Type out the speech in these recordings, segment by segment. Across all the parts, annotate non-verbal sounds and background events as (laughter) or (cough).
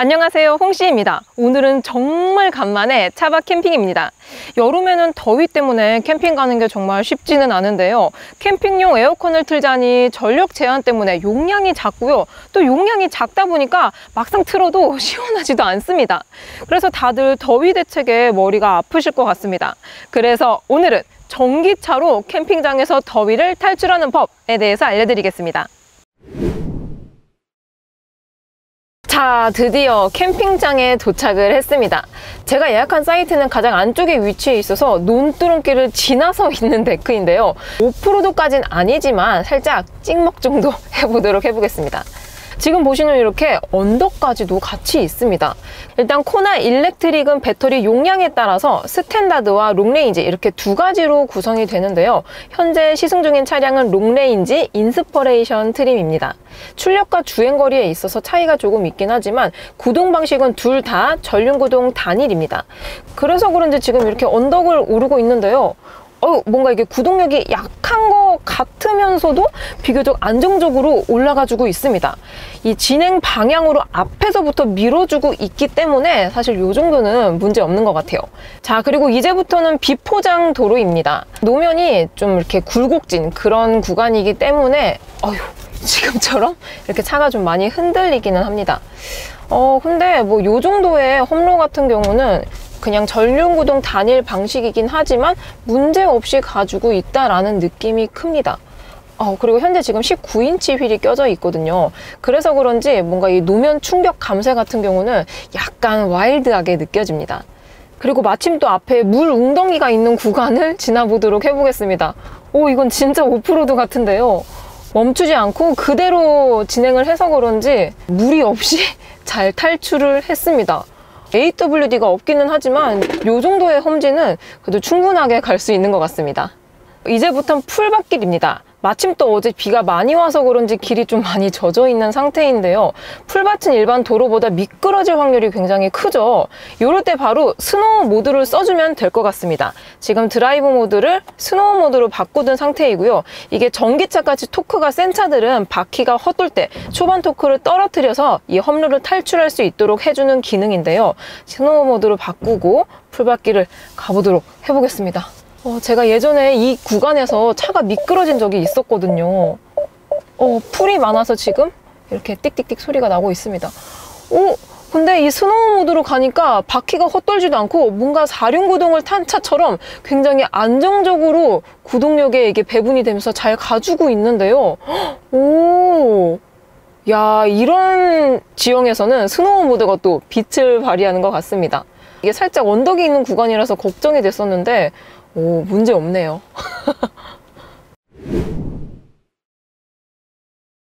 안녕하세요. 홍씨입니다. 오늘은 정말 간만에 차박 캠핑입니다. 여름에는 더위 때문에 캠핑 가는 게 정말 쉽지는 않은데요. 캠핑용 에어컨을 틀자니 전력 제한 때문에 용량이 작고요. 또 용량이 작다 보니까 막상 틀어도 (laughs) 시원하지도 않습니다. 그래서 다들 더위 대책에 머리가 아프실 것 같습니다. 그래서 오늘은 전기차로 캠핑장에서 더위를 탈출하는 법에 대해서 알려드리겠습니다 자 드디어 캠핑장에 도착을 했습니다. 제가 예약한 사이트는 가장 안쪽에 위치해 있어서 논두렁길을 지나서 (laughs) 있는 데크인데요. 오프로드까진 아니지만 살짝 찍먹 정도 (laughs) 해보도록 해보겠습니다 지금 보시는 이렇게 언덕까지도 같이 있습니다. 일단 코나 일렉트릭은 배터리 용량에 따라서 스탠다드와 long range 이렇게 두 가지로 구성이 되는데요. 현재 시승 중인 차량은 long range Inspiration trim입니다. 출력과 주행거리에 있어서 차이가 조금 있긴 하지만 구동 방식은 둘 다 전륜구동 단일입니다. 그래서 그런지 지금 이렇게 언덕을 오르고 있는데요. 어, 뭔가 이게 구동력이 약한 것 같으면서도 비교적 안정적으로 올라가주고 있습니다. 이 진행 방향으로 앞에서부터 밀어주고 있기 때문에 사실 이 정도는 문제 없는 것 같아요. 자, 그리고 이제부터는 비포장 도로입니다. 노면이 좀 이렇게 굴곡진 그런 구간이기 때문에 어휴, 지금처럼 이렇게 차가 좀 많이 흔들리기는 합니다. 어, 근데 뭐 요 정도의 험로 같은 경우는 그냥 전륜구동 단일 방식이긴 하지만 문제없이 가지고 있다라는 느낌이 큽니다. 어, 그리고 현재 지금 19인치 휠이 껴져 있거든요. 그래서 그런지 뭔가 이 노면 충격 감쇄 같은 경우는 약간 와일드하게 느껴집니다. 그리고 마침 또 앞에 물 웅덩이가 있는 구간을 (laughs) 지나보도록 해보겠습니다. 오, 이건 진짜 오프로드 같은데요. 멈추지 않고 그대로 진행을 해서 그런지 무리 없이 (laughs) 잘 탈출을 했습니다. AWD가 없기는 하지만 이 정도의 험지는 그래도 충분하게 갈 수 있는 것 같습니다. 이제부터는 풀밭길입니다. 마침 또 어제 비가 많이 와서 그런지 길이 좀 많이 젖어 있는 상태인데요. 풀밭은 일반 도로보다 미끄러질 확률이 굉장히 크죠. 이럴 때 바로 snow mode를 써주면 될 것 같습니다. 지금 drive mode를 snow mode로 바꾼 상태이고요. 이게 전기차같이 토크가 센 차들은 바퀴가 헛돌 때 초반 토크를 떨어뜨려서 이 험로를 탈출할 수 있도록 해주는 기능인데요. snow mode로 바꾸고 풀밭길을 가보도록 해보겠습니다. 어, 제가 예전에 이 구간에서 차가 미끄러진 적이 있었거든요. 어, 풀이 많아서 지금 이렇게 띡띡띡 소리가 나고 있습니다. 오, 근데 이 snow mode로 가니까 바퀴가 헛돌지도 않고 뭔가 사륜구동을 탄 차처럼 굉장히 안정적으로 구동력에 이게 배분이 되면서 잘 가주고 있는데요. 오, 야, 이런 지형에서는 snow mode가 또 빛을 발휘하는 것 같습니다. 이게 살짝 언덕이 있는 구간이라서 걱정이 됐었는데 오, 문제 없네요. (laughs)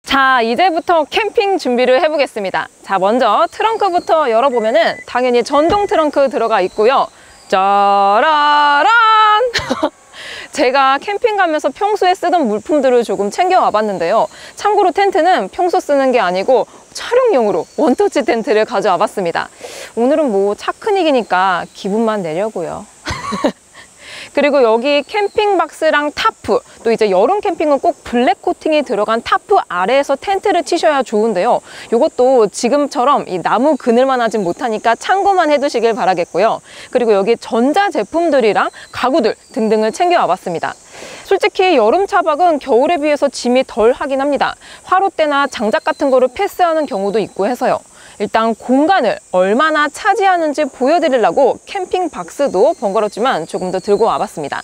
자, 이제부터 캠핑 준비를 해보겠습니다. 자, 먼저 트렁크부터 열어보면은 당연히 전동 트렁크 들어가 있고요. 짜라란! (laughs) 제가 캠핑 가면서 평소에 쓰던 물품들을 조금 챙겨와 봤는데요. 참고로 텐트는 평소 쓰는 게 아니고 촬영용으로 원터치 텐트를 가져와 봤습니다. 오늘은 뭐 차크닉이니까 기분만 내려고요. (laughs) 그리고 여기 캠핑 박스랑 타프 또 이제 여름 캠핑은 꼭 블랙 코팅이 들어간 타프 아래에서 텐트를 치셔야 좋은데요. 이것도 지금처럼 이 나무 그늘만 하진 못하니까 참고만 해두시길 바라겠고요. 그리고 여기 전자 제품들이랑 가구들 등등을 챙겨와 봤습니다. 솔직히 여름 차박은 겨울에 비해서 짐이 덜 하긴 합니다. 화롯대나 장작 같은 거를 패스하는 경우도 있고 해서요 일단 공간을 얼마나 차지하는지 보여드리려고 캠핑 박스도 번거롭지만 조금 더 들고 와봤습니다.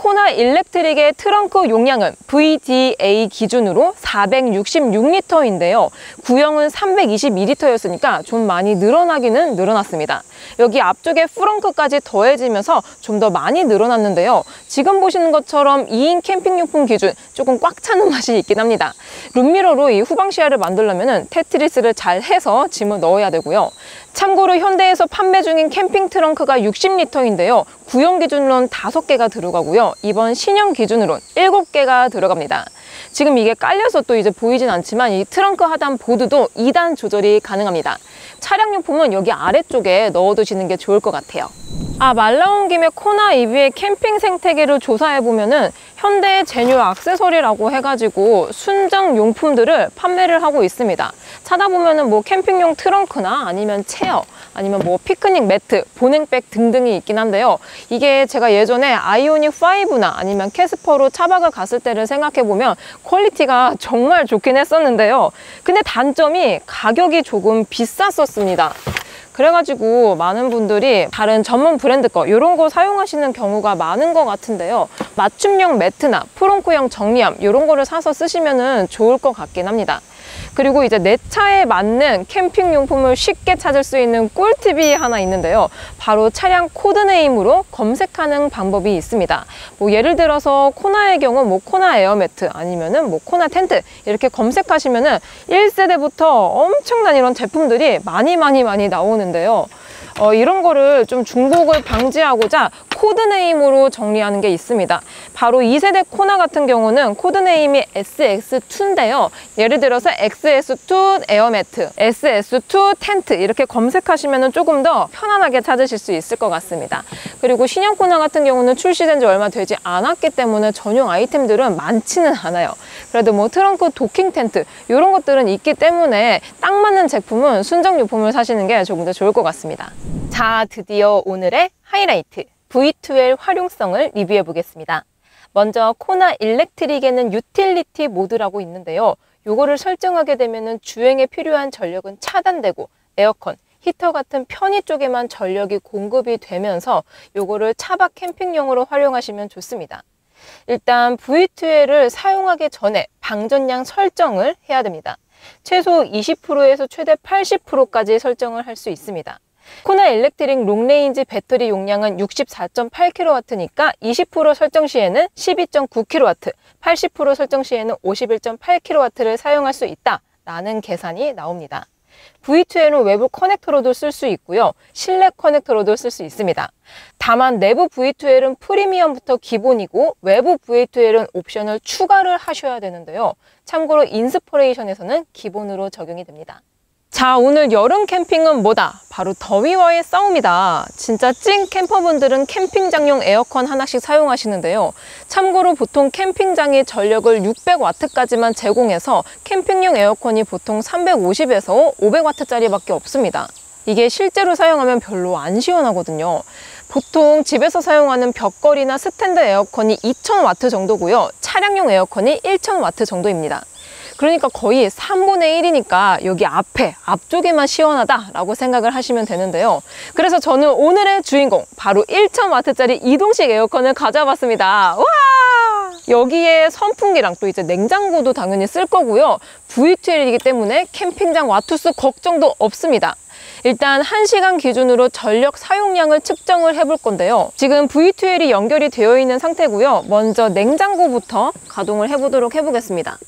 코나 일렉트릭의 트렁크 용량은 VDA 기준으로 466리터인데요. 구형은 322리터였으니까 좀 많이 늘어나기는 늘어났습니다. 여기 앞쪽에 프렁크까지 더해지면서 좀 더 많이 늘어났는데요. 지금 보시는 것처럼 2인 캠핑용품 기준 조금 꽉 차는 맛이 있긴 합니다. 룸미러로 이 후방 시야를 만들려면 테트리스를 잘 해서 짐을 넣어야 되고요. 참고로 현대에서 판매 중인 캠핑 트렁크가 60리터인데요. 구형 기준으로는 5개가 들어가고요. 이번 신형 기준으로는 7개가 들어갑니다. 지금 이게 깔려서 또 이제 보이진 않지만 이 트렁크 하단 보드도 2단 조절이 가능합니다. 차량용품은 여기 아래쪽에 넣어두시는 게 좋을 것 같아요. 아, 말 나온 김에 코나 EV의 캠핑 생태계를 조사해보면은 현대 genuine accessory라고 해가지고 순정 용품들을 판매를 하고 있습니다. 찾아보면은 뭐 캠핑용 트렁크나 아니면 chair, 아니면 뭐 피크닉 매트, 보냉백 등등이 있긴 한데요. 이게 제가 예전에 아이오닉 5나 아니면 캐스퍼로 차박을 갔을 때를 생각해보면 quality가 정말 좋긴 했었는데요. 근데 단점이 가격이 조금 비쌌었습니다. 그래가지고 많은 분들이 다른 전문 브랜드 거 이런 거 사용하시는 경우가 많은 것 같은데요. 맞춤형 매트나 frunk형 정리함 이런 거를 사서 쓰시면 좋을 것 같긴 합니다. 그리고 이제 내 차에 맞는 캠핑 용품을 쉽게 찾을 수 있는 꿀팁이 하나 있는데요. 바로 차량 code name으로 검색하는 방법이 있습니다. 뭐 예를 들어서 코나의 경우 뭐 코나 air mat 아니면은 뭐 코나 텐트 이렇게 검색하시면은 1세대부터 엄청난 이런 제품들이 많이 많이 많이 나오는데요. 어, 이런 거를 좀 중복을 방지하고자 code name으로 정리하는 게 있습니다. 바로 2세대 코나 같은 경우는 code name이 SX2인데요. 예를 들어서 SX2 air mat, SX2 텐트 이렇게 검색하시면 조금 더 편안하게 찾으실 수 있을 것 같습니다. 그리고 신형 코나 같은 경우는 출시된 지 얼마 되지 않았기 때문에 전용 아이템들은 많지는 않아요. 그래도 뭐 트렁크 도킹 텐트 이런 것들은 있기 때문에 딱 맞는 제품은 순정용품을 사시는 게 조금 더 좋을 것 같습니다. 자, 드디어 오늘의 하이라이트 V2L 활용성을 리뷰해 보겠습니다. 먼저 코나 일렉트릭에는 utility mode라고 있는데요. 요거를 설정하게 되면 주행에 필요한 전력은 차단되고 에어컨, 히터 같은 편의 쪽에만 전력이 공급이 되면서 요거를 차박 캠핑용으로 활용하시면 좋습니다. 일단 V2L을 사용하기 전에 방전량 설정을 해야 됩니다. 최소 20%에서 최대 80%까지 설정을 할 수 있습니다. 코나 일렉트릭 long range 배터리 용량은 64.8kW니까 20% 설정 시에는 12.9kW, 80% 설정 시에는 51.8kW를 사용할 수 있다 라는 계산이 나옵니다. V2L은 외부 커넥터로도 쓸 수 있고요. 실내 커넥터로도 쓸 수 있습니다. 다만 내부 V2L은 프리미엄부터 기본이고 외부 V2L은 옵션을 추가를 하셔야 되는데요. 참고로 인스퍼레이션에서는 기본으로 적용이 됩니다. 자 오늘 여름 캠핑은 뭐다? 바로 더위와의 싸움이다. 진짜 찐 camper분들은 캠핑장용 에어컨 하나씩 사용하시는데요. 참고로 보통 캠핑장이 전력을 600W까지만 제공해서 캠핑용 에어컨이 보통 350에서 500W짜리 밖에 없습니다. 이게 실제로 사용하면 별로 안 시원하거든요. 보통 집에서 사용하는 벽걸이나 스탠드 에어컨이 2000W 정도고요. 차량용 에어컨이 1000W 정도입니다. 그러니까 거의 3분의 1이니까 여기 앞에 앞쪽에만 시원하다라고 생각을 하시면 되는데요. 그래서 저는 오늘의 주인공 바로 1,000W짜리 이동식 에어컨을 가져와봤습니다. 와! 여기에 선풍기랑 또 이제 냉장고도 당연히 쓸 거고요. V2L이기 때문에 캠핑장 와투수 걱정도 없습니다. 일단 1시간 기준으로 전력 사용량을 측정을 해볼 건데요. 지금 V2L이 연결이 되어 있는 상태고요. 먼저 냉장고부터 가동을 해보도록 해보겠습니다.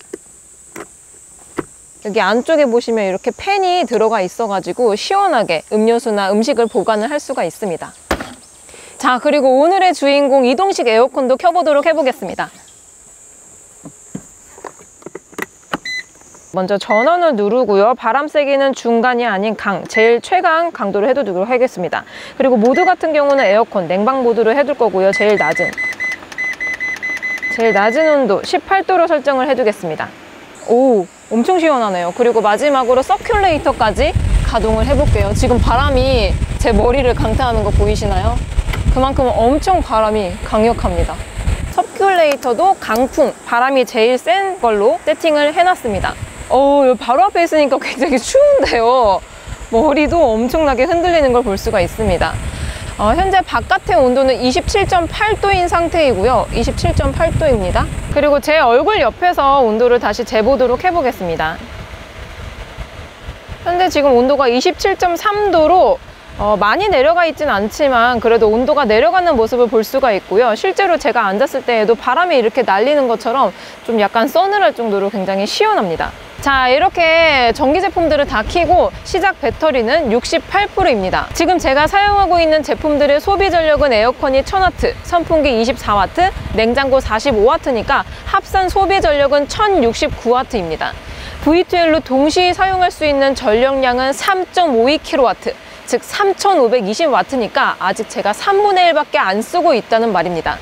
여기 안쪽에 보시면 이렇게 팬이 들어가 있어가지고 시원하게 음료수나 음식을 보관을 할 수가 있습니다. 자 그리고 오늘의 주인공 이동식 에어컨도 켜보도록 해보겠습니다. 먼저 전원을 누르고요. 바람 세기는 중간이 아닌 강, 제일 최강 강도로 해두도록 하겠습니다. 그리고 모드 같은 경우는 에어컨, 냉방 모드로 해둘 거고요. 제일 낮은 제일 낮은 온도 18도로 설정을 해두겠습니다. 오 엄청 시원하네요. 그리고 마지막으로 서큘레이터까지 가동을 해볼게요. 지금 바람이 제 머리를 강타하는 거 보이시나요? 그만큼 엄청 바람이 강력합니다. 서큘레이터도 강풍, 바람이 제일 센 걸로 세팅을 해놨습니다. 어, 바로 앞에 있으니까 굉장히 추운데요. 머리도 엄청나게 흔들리는 걸 볼 수가 있습니다 어, 현재 바깥의 온도는 27.8도인 상태이고요. 27.8도입니다. 그리고 제 얼굴 옆에서 온도를 다시 재보도록 해보겠습니다. 현재 지금 온도가 27.3도로 어, 많이 내려가 있진 않지만 그래도 온도가 내려가는 모습을 볼 수가 있고요. 실제로 제가 앉았을 때에도 바람이 이렇게 날리는 것처럼 좀 약간 서늘할 정도로 굉장히 시원합니다. 자 이렇게 전기 제품들을 다 키고 시작 배터리는 68%입니다 지금 제가 사용하고 있는 제품들의 소비 전력은 에어컨이 1000W, 선풍기 24W, 냉장고 45W니까 합산 소비 전력은 1069W입니다 V2L로 동시에 사용할 수 있는 전력량은 3.52kW 즉 3520W니까 아직 제가 3분의 1밖에 안 쓰고 있다는 말입니다.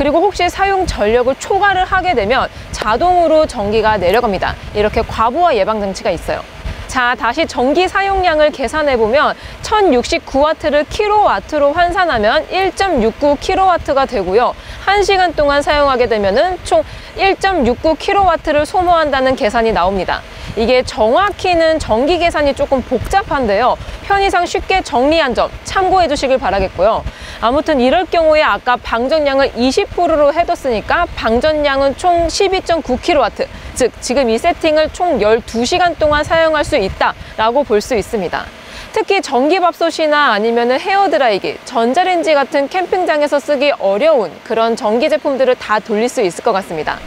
그리고 혹시 사용 전력을 초과를 하게 되면 자동으로 전기가 내려갑니다. 이렇게 과부하 예방 장치가 있어요. 자, 다시 전기 사용량을 계산해 보면 1069W를 킬로와트로 환산하면 1.69kW가 되고요. 1시간 동안 사용하게 되면 은 총 1.69kW를 소모한다는 계산이 나옵니다. 이게 정확히는 전기 계산이 조금 복잡한데요. 편의상 쉽게 정리한 점 참고해 주시길 바라겠고요. 아무튼 이럴 경우에 아까 방전량을 20%로 해뒀으니까 방전량은 총 12.9kW, 즉 지금 이 세팅을 총 12시간 동안 사용할 수 있다라고 볼 수 있습니다. 특히 전기밥솥이나 아니면 헤어드라이기, 전자레인지 같은 캠핑장에서 쓰기 어려운 그런 전기 제품들을 다 돌릴 수 있을 것 같습니다.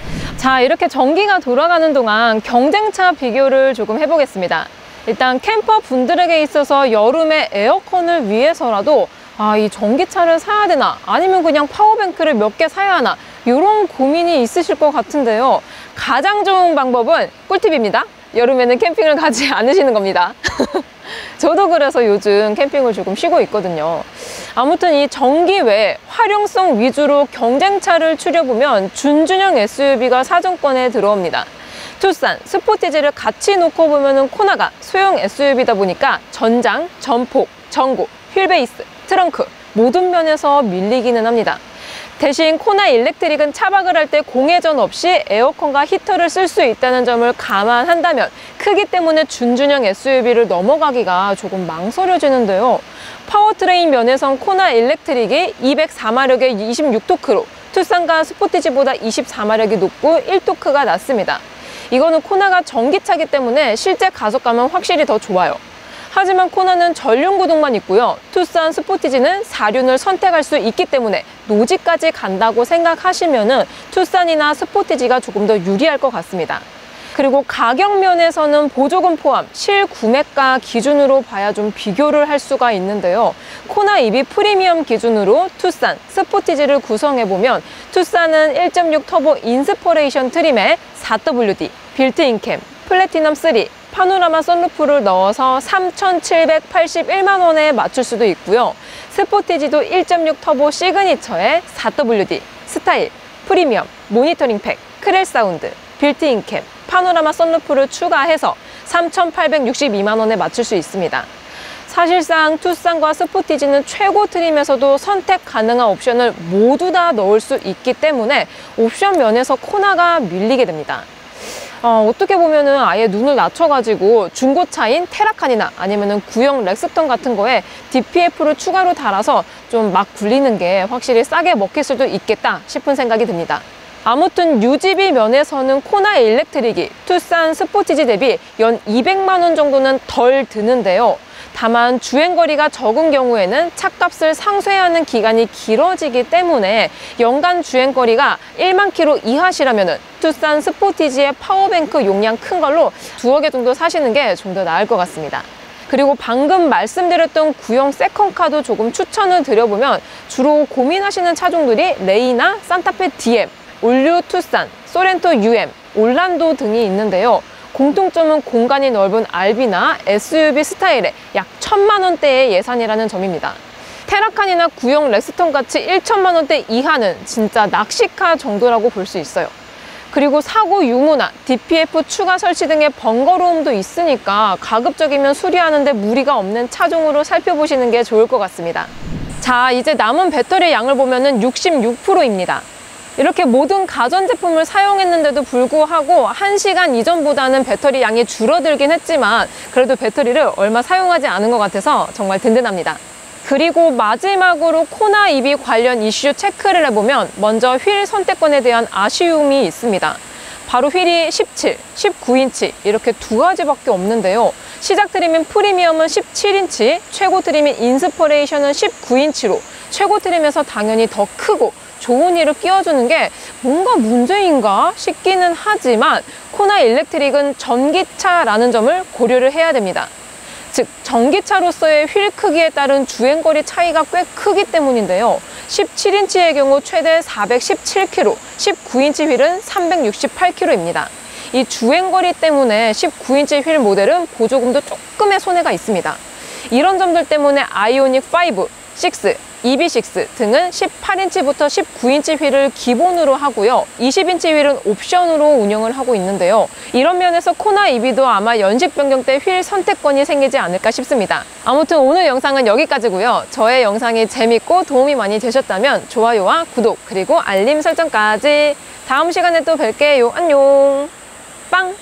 자, 이렇게 전기가 돌아가는 동안 경쟁차 비교를 조금 해보겠습니다. 일단 캠퍼 분들에게 있어서 여름에 에어컨을 위해서라도 아, 이 전기차를 사야 되나 아니면 그냥 파워뱅크를 몇 개 사야 하나 이런 고민이 있으실 것 같은데요. 가장 좋은 방법은 꿀팁입니다. 여름에는 캠핑을 가지 (laughs) 않으시는 겁니다. (laughs) 저도 그래서 요즘 캠핑을 조금 쉬고 있거든요. 아무튼 이 전기 외에 활용성 위주로 경쟁차를 추려보면 준준형 SUV가 사정권에 들어옵니다. 투싼, 스포티지를 같이 놓고 보면 코나가 소형 SUV다 보니까 전장, 전폭, 전고, 휠베이스, 트렁크 모든 면에서 밀리기는 합니다. 대신 코나 일렉트릭은 차박을 할 때 공회전 없이 에어컨과 히터를 쓸 수 있다는 점을 감안한다면 크기 때문에 준중형 SUV를 넘어가기가 조금 망설여지는데요. powertrain 면에선 코나 일렉트릭이 204마력의 26토크로 투싼과 스포티지보다 24마력이 높고 1토크가 낮습니다. 이거는 코나가 전기차기 때문에 실제 가속감은 확실히 더 좋아요. 하지만 코나는 전륜 구동만 있고요. 투싼 스포티지는 4륜을 선택할 수 있기 때문에 노지까지 간다고 생각하시면 투싼이나 스포티지가 조금 더 유리할 것 같습니다. 그리고 가격 면에서는 보조금 포함 실구매가 기준으로 봐야 좀 비교를 할 수가 있는데요. 코나 EV 프리미엄 기준으로 투싼, 스포티지를 구성해보면 투싼은 1.6 터보 인스퍼레이션 trim에 4WD, built-in cam, 플래티넘 3, 파노라마 썬루프를 넣어서 3,781만 원에 맞출 수도 있고요. 스포티지도 1.6 터보 시그니처에 4WD, 스타일, 프리미엄, 모니터링 팩, 크렐 사운드, built-in cam, 파노라마 썬루프를 추가해서 3,862만 원에 맞출 수 있습니다. 사실상 투싼과 스포티지는 최고 trim에서도 선택 가능한 옵션을 모두 다 넣을 수 있기 때문에 옵션 면에서 코나가 밀리게 됩니다. 어, 어떻게 보면은 아예 눈을 낮춰가지고 중고차인 테라칸이나 아니면은 구형 렉스턴 같은 거에 DPF를 추가로 달아서 좀 막 굴리는 게 확실히 싸게 먹힐 수도 있겠다 싶은 생각이 듭니다. 아무튼 유지비 면에서는 코나 일렉트릭이 투싼 스포티지 대비 연 200만 원 정도는 덜 드는데요. 다만 주행거리가 적은 경우에는 차값을 상쇄하는 기간이 길어지기 때문에 연간 주행거리가 1만 킬로 이하시라면 투싼 스포티지의 power bank 용량 큰 걸로 두어 개 정도 사시는 게 좀 더 나을 것 같습니다. 그리고 방금 말씀드렸던 구형 second car도 조금 추천을 드려보면 주로 고민하시는 차종들이 레이나 싼타페 DM, 올 뉴 투싼, 쏘렌토 UM, 올란도 등이 있는데요. 공통점은 공간이 넓은 RV나 SUV 스타일의 약 천만 원대의 예산이라는 점입니다. 테라칸이나 구형 렉스턴 같이 1천만 원대 이하는 진짜 낚시카 정도라고 볼 수 있어요. 그리고 사고 유무나 DPF 추가 설치 등의 번거로움도 있으니까 가급적이면 수리하는데 무리가 없는 차종으로 살펴보시는 게 좋을 것 같습니다. 자, 이제 남은 배터리 양을 보면 은 66%입니다. 이렇게 모든 가전제품을 사용했는데도 불구하고 1시간 이전보다는 배터리 양이 줄어들긴 했지만 그래도 배터리를 얼마 사용하지 않은 것 같아서 정말 든든합니다. 그리고 마지막으로 코나 EV 관련 이슈 체크를 해보면 먼저 휠 선택권에 대한 아쉬움이 있습니다. 바로 휠이 17, 19인치 이렇게 두 가지밖에 없는데요. 시작 trim인 프리미엄은 17인치, 최고 trim인 인스퍼레이션은 19인치로 최고 trim에서 당연히 더 크고 좋은 휠을 끼워주는 게 뭔가 문제인가 싶기는 하지만 코나 일렉트릭은 전기차라는 점을 고려를 해야 됩니다. 즉 전기차로서의 휠 크기에 따른 주행거리 차이가 꽤 크기 때문인데요. 17인치의 경우 최대 417km, 19인치 휠은 368km입니다. 이 주행거리 때문에 19인치 휠 모델은 보조금도 조금의 손해가 있습니다. 이런 점들 때문에 아이오닉 5, 6, EV6 등은 18인치부터 19인치 휠을 기본으로 하고요. 20인치 휠은 옵션으로 운영을 하고 있는데요. 이런 면에서 코나 EV도 아마 연식 변경 때 휠 선택권이 생기지 않을까 싶습니다. 아무튼 오늘 영상은 여기까지고요. 저의 영상이 재밌고 도움이 많이 되셨다면 좋아요와 구독 그리고 알림 설정까지 다음 시간에 또 뵐게요. 안녕. 빵!